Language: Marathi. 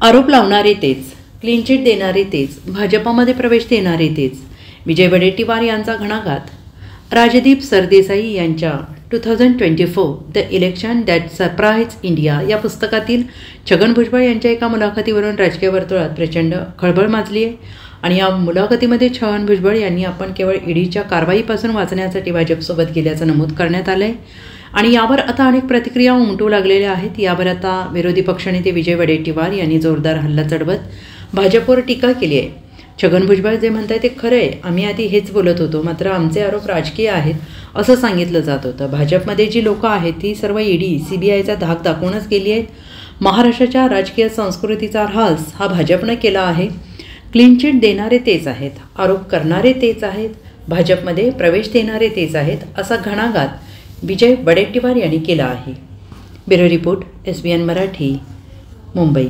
आरोप लावणारे तेच क्लीन चिट देणारे तेच भाजपामध्ये प्रवेश देणारे तेच. विजय वडेट्टीवार यांचा घणाघात. राजदीप सरदेसाई यांच्या two thousand twenty four the election that surprise India या पुस्तकातील छगन भुजबळ यांच्या एका मुलाखतीवरून राजकीय वर्तुळात प्रचंड खळबळ माजली आहे आणि या मुलाखतीमध्ये छगन भुजबळ यांनी आपण केवळ ईडीच्या कारवाईपासून वाचण्यासाठी भाजपसोबत गेल्याचं नमूद करण्यात आलं आहे आणि यावर आता अनेक प्रतिक्रिया उमटू लागलेल्या आहेत. यावर आता विरोधी पक्षनेते विजय वडेट्टीवार यांनी जोरदार हल्ला चढवत भाजपवर टीका केली आहे. छगन भुजबळ जे म्हणत आहे ते खरं आहे. आम्ही आधी हेच बोलत होतो. मात्र आमचे आरोप राजकीय आहेत असं सांगितलं जात होतं. भाजपमध्ये जी लोकं आहेत ती सर्व ईडी सी बी आयचा धाक दाखवूनच गेली आहेत. महाराष्ट्राच्या राजकीय संस्कृतीचा ऱ्हास हा भाजपनं केला आहे. क्लीन चिट देणारे तेच आहेत. आरोप करणारे तेच आहेत. भाजपमध्ये प्रवेश देणारे तेच आहेत असा घणाघात विजय वडेट्टीवार यांनी केला आहे. Bureau report S B N Marathi Mumbai.